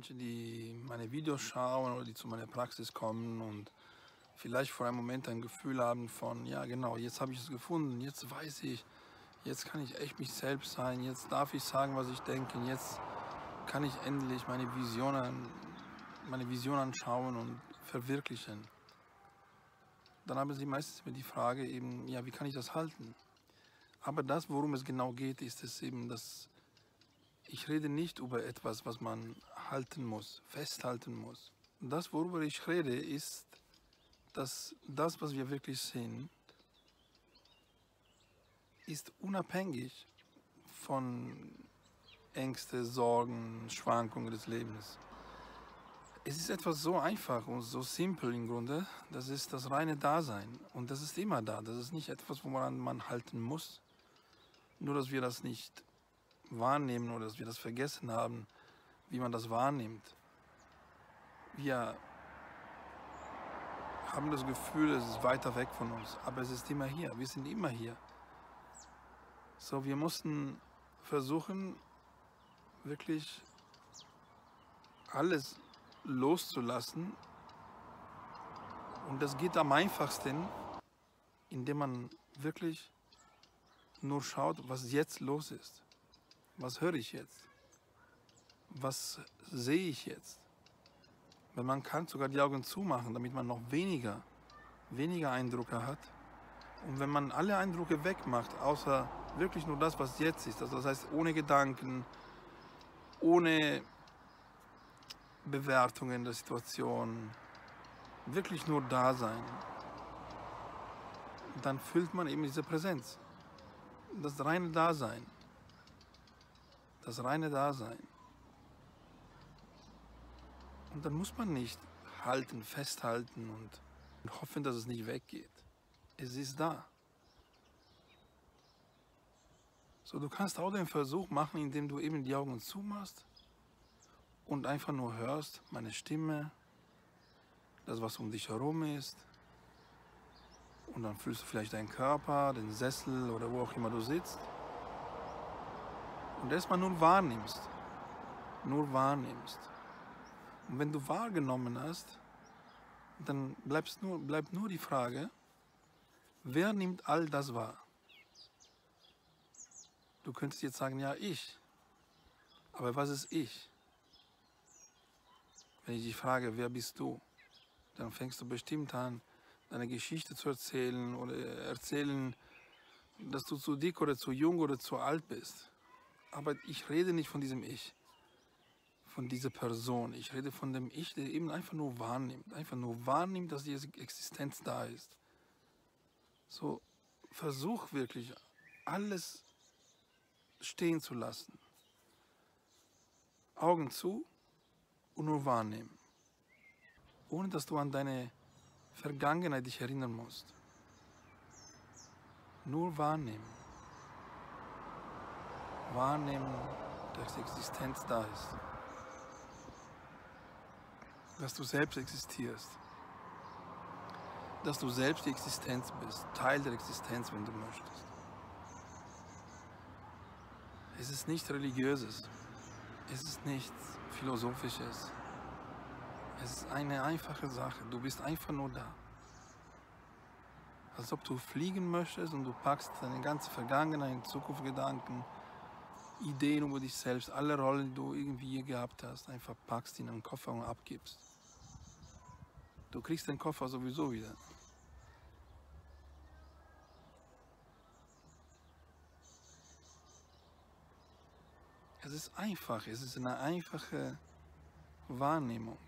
Menschen, die meine Videos schauen oder die zu meiner Praxis kommen und vielleicht vor einem Moment ein Gefühl haben von, ja genau, jetzt habe ich es gefunden, jetzt weiß ich, jetzt kann ich echt mich selbst sein, jetzt darf ich sagen, was ich denke, jetzt kann ich endlich meine Visionen, meine Vision anschauen und verwirklichen. Dann haben sie meistens immer die Frage eben, ja, wie kann ich das halten? Aber das, worum es genau geht, ist es eben, dass ich rede nicht über etwas, was man halten muss, festhalten muss. Das, worüber ich rede, ist, dass das, was wir wirklich sind, ist unabhängig von Ängste, Sorgen, Schwankungen des Lebens. Es ist etwas so einfach und so simpel im Grunde, das ist das reine Dasein. Und das ist immer da. Das ist nicht etwas, woran man halten muss. Nur, dass wir das nicht wahrnehmen oder dass wir das vergessen haben, wie man das wahrnimmt. Wir haben das Gefühl, es ist weiter weg von uns, aber es ist immer hier. Wir sind immer hier. So, wir mussten versuchen, wirklich alles loszulassen. Und das geht am einfachsten, indem man wirklich nur schaut, was jetzt los ist. Was höre ich jetzt? Was sehe ich jetzt? Weil man kann sogar die Augen zumachen, damit man noch weniger, weniger Eindrücke hat. Und wenn man alle Eindrücke wegmacht, außer wirklich nur das, was jetzt ist, also das heißt ohne Gedanken, ohne Bewertungen der Situation, wirklich nur da sein, dann fühlt man eben diese Präsenz. Das reine Dasein. Das reine Dasein. Und dann muss man nicht halten, festhalten und hoffen, dass es nicht weggeht. Es ist da. So, du kannst auch den Versuch machen, indem du eben die Augen zumachst und einfach nur hörst, meine Stimme, das, was um dich herum ist. Und dann fühlst du vielleicht deinen Körper, den Sessel oder wo auch immer du sitzt. Und erstmal nur wahrnimmst. Nur wahrnimmst. Und wenn du wahrgenommen hast, dann bleibst nur, bleibt nur die Frage, wer nimmt all das wahr? Du könntest jetzt sagen, ja, ich. Aber was ist ich? Wenn ich dich frage, wer bist du? Dann fängst du bestimmt an, deine Geschichte zu erzählen oder erzählen, dass du zu dick oder zu jung oder zu alt bist. Aber ich rede nicht von diesem Ich, von dieser Person. Ich rede von dem Ich, der eben einfach nur wahrnimmt. Einfach nur wahrnimmt, dass diese Existenz da ist. So, versuch wirklich, alles stehen zu lassen. Augen zu und nur wahrnehmen. Ohne dass du an deine Vergangenheit dich erinnern musst. Nur wahrnehmen wahrnehmen, dass die Existenz da ist. Dass du selbst existierst. Dass du selbst die Existenz bist, Teil der Existenz, wenn du möchtest. Es ist nichts Religiöses. Es ist nichts Philosophisches. Es ist eine einfache Sache. Du bist einfach nur da. Als ob du fliegen möchtest und du packst deine ganze Vergangenheit, Zukunftsgedanken, Ideen über dich selbst, alle Rollen, die du irgendwie gehabt hast, einfach packst in einen Koffer und abgibst. Du kriegst den Koffer sowieso wieder. Es ist einfach, es ist eine einfache Wahrnehmung.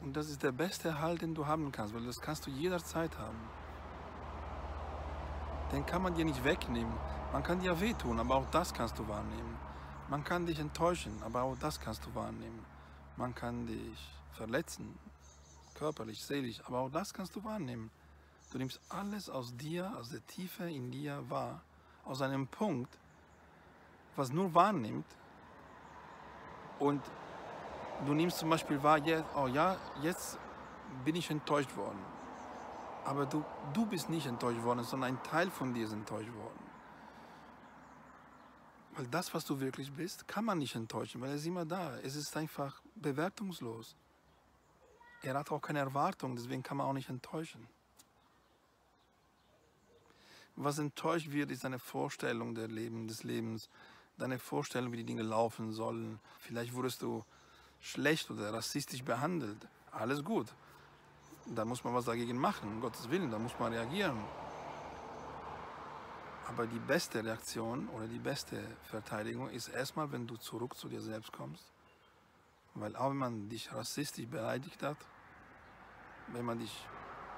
Und das ist der beste Halt, den du haben kannst, weil das kannst du jederzeit haben. Den kann man dir nicht wegnehmen. Man kann dir wehtun, aber auch das kannst du wahrnehmen. Man kann dich enttäuschen, aber auch das kannst du wahrnehmen. Man kann dich verletzen, körperlich, seelisch, aber auch das kannst du wahrnehmen. Du nimmst alles aus dir, aus der Tiefe in dir wahr, aus einem Punkt, was nur wahrnimmt. Und du nimmst zum Beispiel wahr, oh ja, jetzt bin ich enttäuscht worden. Aber du, du bist nicht enttäuscht worden, sondern ein Teil von dir ist enttäuscht worden. Weil das, was du wirklich bist, kann man nicht enttäuschen, weil er ist immer da. Es ist einfach bewertungslos. Er hat auch keine Erwartung, deswegen kann man auch nicht enttäuschen. Was enttäuscht wird, ist deine Vorstellung der Leben, des Lebens, deine Vorstellung, wie die Dinge laufen sollen. Vielleicht wurdest du schlecht oder rassistisch behandelt. Alles gut. Da muss man was dagegen machen, um Gottes Willen, da muss man reagieren. Aber die beste Reaktion oder die beste Verteidigung ist erstmal, wenn du zurück zu dir selbst kommst. Weil auch wenn man dich rassistisch beleidigt hat, wenn man dich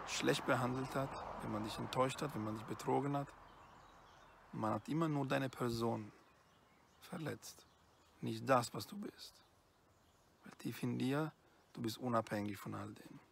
schlecht behandelt hat, wenn man dich enttäuscht hat, wenn man dich betrogen hat, man hat immer nur deine Person verletzt, nicht das, was du bist. Weil tief in dir, du bist unabhängig von all dem.